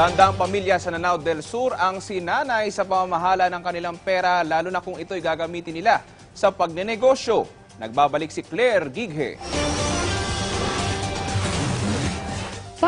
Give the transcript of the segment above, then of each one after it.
Dandang pamilya sa Nanao del Sur ang sinanay sa pamamahala ng kanilang pera lalo na kung ito'y gagamitin nila sa pagnenegosyo. Nagbabalik si Claire Gighe.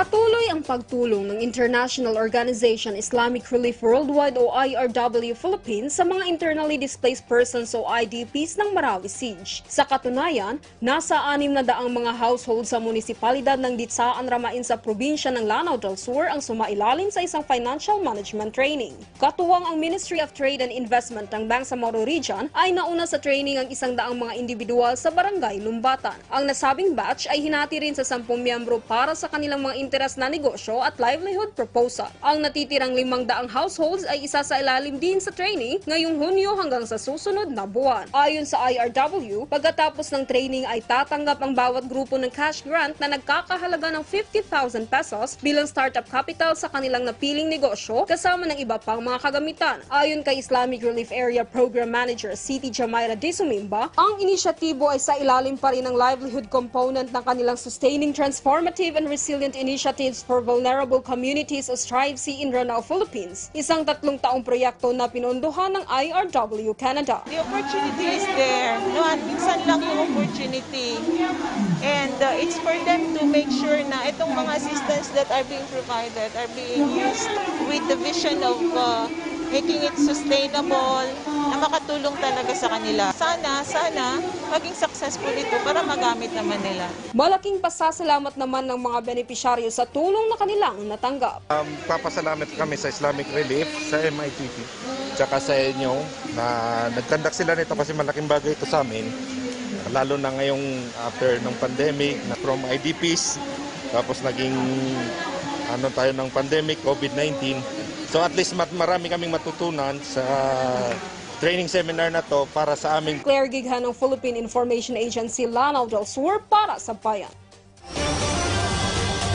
Patuloy ang pagtulong ng International Organization Islamic Relief Worldwide o IRW Philippines sa mga internally displaced persons o IDPs ng Marawi Siege. Sa katunayan, nasa anim na daang mga household sa munisipalidad ng Ditsaan Ramain sa probinsya ng Lanao del Sur ang sumailalim sa isang financial management training. Katuwang ang Ministry of Trade and Investment ng Bangsamoro Region ay nauna sa training ang isang daang mga individual sa Barangay Lumbatan. Ang nasabing batch ay hinati rin sa 10 miyembro para sa kanilang mga interes na negosyo at livelihood proposal. Ang natitirang limang daang households ay isa sa ilalim din sa training ngayong Hunyo hanggang sa susunod na buwan. Ayon sa IRW, pagkatapos ng training ay tatanggap ang bawat grupo ng cash grant na nagkakahalaga ng 50,000 pesos bilang startup capital sa kanilang napiling negosyo kasama ng iba pang mga kagamitan. Ayon kay Islamic Relief Area Program Manager City Jamaira Disumimba, ang inisyatibo ay sa ilalim pa rin ng livelihood component ng kanilang Sustaining Transformative and Resilient Initiatives for Vulnerable Communities o STRIVE-C in Ranao, Philippines, isang tatlong taong proyekto na pinondohan ng IRW Canada. The opportunity is there. No, at minsan lang yung opportunity. And uh, it's for them to make sure na itong mga assistance that are being provided are being used with the vision of uh, making it sustainable, na makatulong talaga sa kanila. Sana, sana, maging successful ito para magamit naman nila. Malaking pasasalamat naman ng mga benepisyaryo sa tulong na kanilang natanggap. Um, papasalamat kami sa Islamic Relief, sa MITP, tsaka sa inyo na nagkandak sila nito kasi malaking bagay ito sa amin. Lalo na ngayong after ng pandemic, na from IDPs, tapos naging ano tayo ng pandemic, COVID-19. So at least mat- marami kaming matutunan sa training seminar na to para sa aming Claire Gighan ng Philippine Information Agency Lanao del Sur para sa Bayan.